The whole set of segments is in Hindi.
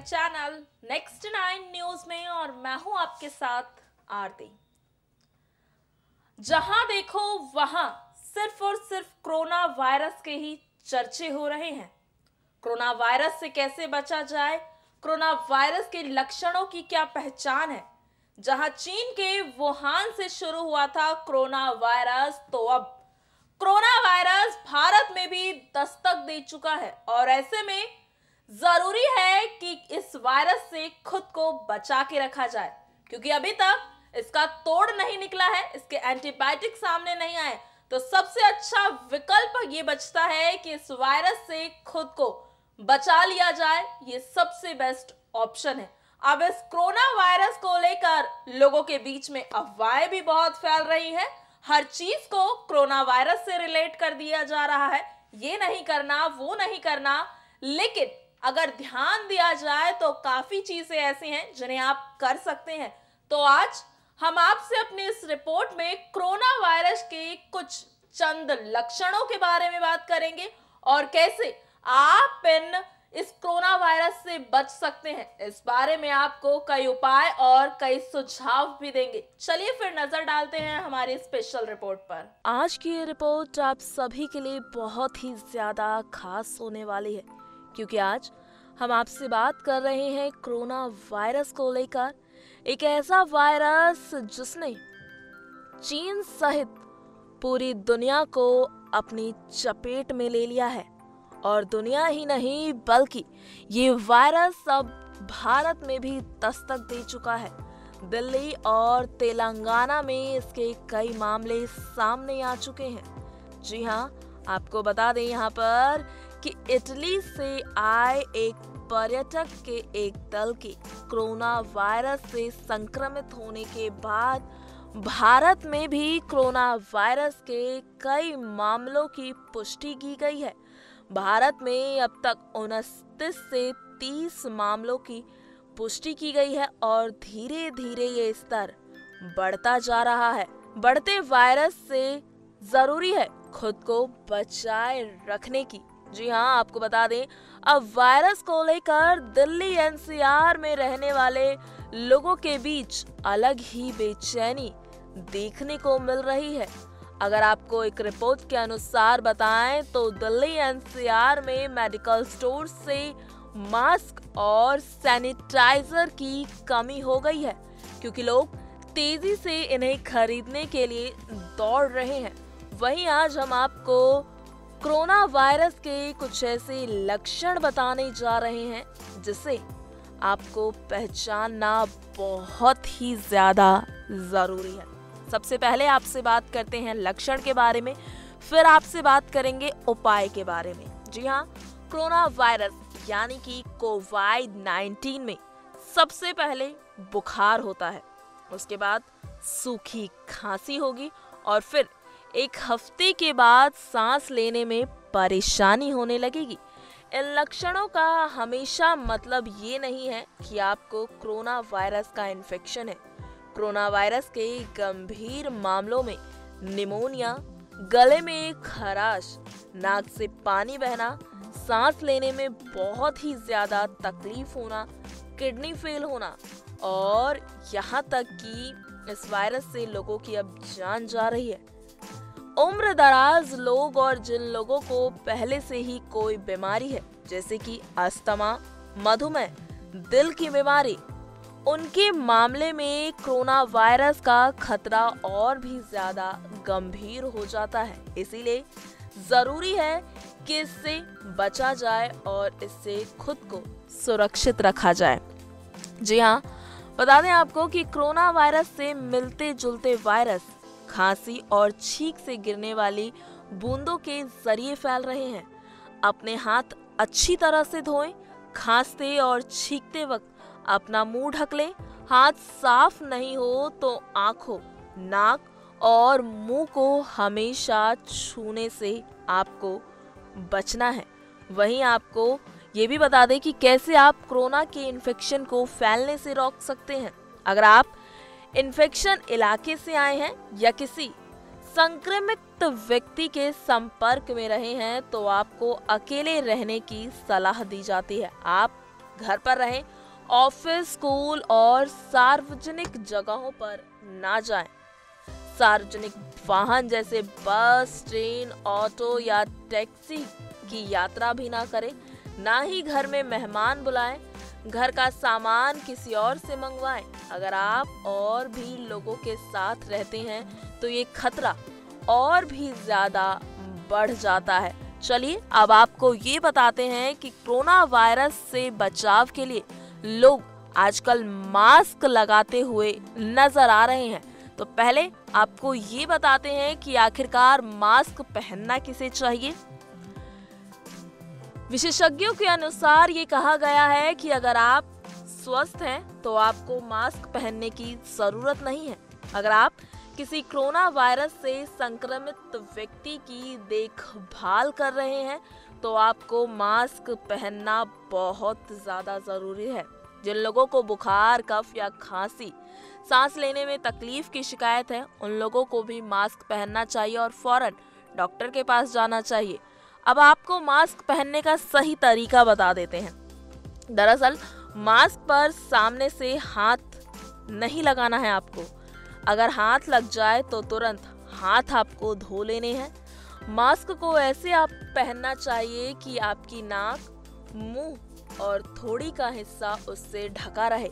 चैनल नेक्स्ट नाइन न्यूज़ में और मैं हूँ आपके साथ आरती। जहाँ देखो, वहाँ सिर्फ़ और सिर्फ़ कोरोना वायरस के ही चर्चे हो रहे हैं। कोरोना वायरस से कैसे बचा जाए? कोरोना वायरस के लक्षणों की क्या पहचान है? जहाँ चीन के वुहान से शुरू हुआ था कोरोना वायरस तो अब कोरोना वायरस भारत में भी दस्तक दे चुका है और ऐसे में ज़रूरी है वायरस से खुद को बचा के रखा जाए, क्योंकि अभी तक इसका तोड़ नहीं निकला है, इसके एंटीबायोटिक सामने नहीं आए। तो सबसे अच्छा विकल्प ये बचता है कि इस वायरस से खुद को बचा लिया जाए, ये सबसे बेस्ट ऑप्शन है। अब इस कोरोना वायरस को लेकर लोगों के बीच में अफवाहें भी बहुत फैल रही है। हर चीज़ को कोरोना वायरस से रिलेट कर दिया जा रहा है। ये नहीं करना, वो नहीं करना, लेकिन अगर ध्यान दिया जाए तो काफ़ी चीज़ें ऐसी हैं जिन्हें आप कर सकते हैं। तो आज हम आपसे अपनी इस रिपोर्ट में कोरोना वायरस के कुछ चंद लक्षणों के बारे में बात करेंगे और कैसे आप इन, इस कोरोना वायरस से बच सकते हैं। इस बारे में आपको कई उपाय और कई सुझाव भी देंगे। चलिए फिर नज़र डालते हैं हमारी स्पेशल रिपोर्ट पर। आज की ये रिपोर्ट आप सभी के लिए बहुत ही ज़्यादा खास होने वाली है। क्योंकि आज हम आपसे बात कर रहे हैं कोरोना वायरस को लेकर। एक ऐसा वायरस जिसने चीन सहित पूरी दुनिया को अपनी चपेट में ले लिया है। और दुनिया ही नहीं, बल्कि ये वायरस अब भारत में भी दस्तक दे चुका है। दिल्ली और तेलंगाना में इसके कई मामले सामने आ चुके हैं। जी हाँ आपको बता दें यहाँ पर कि इटली से आए एक पर्यटक के एक दल के कोरोना वायरस से संक्रमित होने के बाद भारत में भी कोरोना वायरस के कई मामलों की पुष्टि की गई है। भारत में अब तक उनतीस से तीस मामलों की पुष्टि की गई है और धीरे धीरे ये स्तर बढ़ता जा रहा है। बढ़ते वायरस से ज़रूरी है खुद को बचाए रखने की। जी हाँ आपको बता दें, अब वायरस को लेकर दिल्ली एनसीआर में रहने वाले लोगों के बीच अलग ही बेचैनी देखने को मिल रही है। अगर आपको एक रिपोर्ट के अनुसार बताएँ तो दिल्ली एनसीआर में मेडिकल स्टोर से मास्क और सैनिटाइजर की कमी हो गई है, क्योंकि लोग तेज़ी से इन्हें खरीदने के लिए दौड़ रहे हैं। वहीं आज हम आपको कोरोना वायरस के कुछ ऐसे लक्षण बताने जा रहे हैं, जिसे आपको पहचानना बहुत ही ज़्यादा ज़रूरी है। सबसे पहले आपसे बात करते हैं लक्षण के बारे में, फिर आपसे बात करेंगे उपाय के बारे में। जी हाँ कोरोना वायरस यानी कि कोविड 19 में सबसे पहले बुखार होता है, उसके बाद सूखी खांसी होगी और फिर एक हफ़्ते के बाद सांस लेने में परेशानी होने लगेगी। इन लक्षणों का हमेशा मतलब ये नहीं है कि आपको कोरोना वायरस का इन्फेक्शन है। कोरोना वायरस के गंभीर मामलों में निमोनिया, गले में खराश, नाक से पानी बहना, सांस लेने में बहुत ही ज़्यादा तकलीफ़ होना, किडनी फेल होना और यहाँ तक कि इस वायरस से लोगों की अब जान जा रही है। उम्र दराज लोग और जिन लोगों को पहले से ही कोई बीमारी है, जैसे कि अस्थमा, मधुमेह, दिल की बीमारी, उनके मामले में कोरोना वायरस का खतरा और भी ज़्यादा गंभीर हो जाता है। इसीलिए ज़रूरी है कि इससे बचा जाए और इससे खुद को सुरक्षित रखा जाए। जी हाँ बता दें आपको कि कोरोना वायरस से मिलते जुलते वायरस खांसी और छींक से गिरने वाली बूंदों के ज़रिए फैल रहे हैं। अपने हाथ अच्छी तरह से धोएँ, खांसते और छींकते वक्त अपना मुँह ढक ले। हाथ साफ़ नहीं हो तो आँखों, नाक और मुँह को हमेशा छूने से आपको बचना है। वहीं आपको ये भी बता दें कि कैसे आप कोरोना के इन्फेक्शन को फैलने से रोक सकते हैं। अगर आप इन्फेक्शन इलाके से आए हैं या किसी संक्रमित व्यक्ति के संपर्क में रहे हैं तो आपको अकेले रहने की सलाह दी जाती है आप घर पर रहें, ऑफ़िस, स्कूल और सार्वजनिक जगहों पर ना जाएँ। सार्वजनिक वाहन जैसे बस, ट्रेन, ऑटो या टैक्सी की यात्रा भी ना करें ना ही घर में मेहमान बुलाएँ घर का सामान किसी और से मंगवाएँ। अगर आप और भी लोगों के साथ रहते हैं तो ये खतरा और भी ज़्यादा बढ़ जाता है। चलिए, अब आपको ये बताते हैं कि कोरोना वायरस से बचाव के लिए लोग आजकल मास्क लगाते हुए नज़र आ रहे हैं। तो पहले आपको ये बताते हैं कि आखिरकार मास्क पहनना किसे चाहिए? विशेषज्ञों के अनुसार ये कहा गया है कि अगर आप स्वस्थ हैं तो आपको मास्क पहनने की ज़रूरत नहीं है। अगर आप किसी कोरोना वायरस से संक्रमित व्यक्ति की देखभाल कर रहे हैं तो आपको मास्क पहनना बहुत ज़्यादा ज़रूरी है। जिन लोगों को बुखार, कफ या खांसी, सांस लेने में तकलीफ़ की शिकायत है, उन लोगों को भी मास्क पहनना चाहिए और फ़ौरन डॉक्टर के पास जाना चाहिए। अब आपको मास्क पहनने का सही तरीका बता देते हैं। दरअसल, मास्क पर सामने से हाथ नहीं लगाना है आपको। अगर हाथ लग जाए तो तुरंत हाथ आपको धो लेने हैं। मास्क को ऐसे आप पहनना चाहिए कि आपकी नाक, मुँह और थोड़ी का हिस्सा उससे ढका रहे।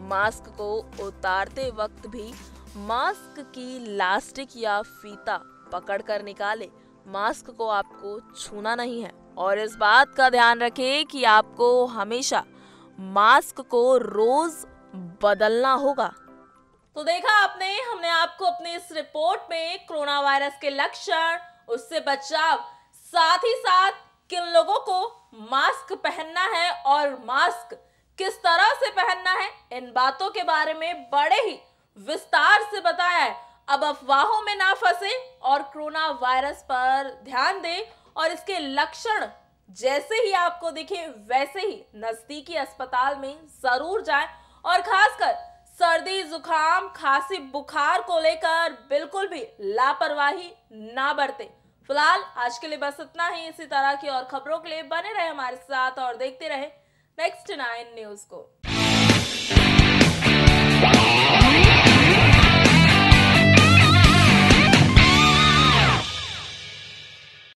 मास्क को उतारते वक्त भी मास्क की लास्टिक या फीता पकड़कर निकाले। मास्क को आपको छूना नहीं है। और इस बात का ध्यान रखें कि आपको हमेशा मास्क को रोज बदलना होगा। तो देखा आपने, हमने आपको अपनी इस रिपोर्ट में कोरोना वायरस के लक्षण, उससे बचाव, साथ ही साथ किन लोगों को मास्क पहनना है और मास्क किस तरह से पहनना है, इन बातों के बारे में बड़े ही विस्तार से बताया है। अब अफवाहों में ना फंसे और कोरोना वायरस पर ध्यान दें और इसके लक्षण जैसे ही आपको दिखे, वैसे ही नजदीकी अस्पताल में ज़रूर जाएँ और खासकर सर्दी, जुकाम, खांसी, बुखार को लेकर बिल्कुल भी लापरवाही ना बरते। फ़िलहाल आज के लिए बस इतना ही। इसी तरह की और खबरों के लिए बने रहे हमारे साथ और देखते रहे नेक्स्ट नाइन न्यूज़ को।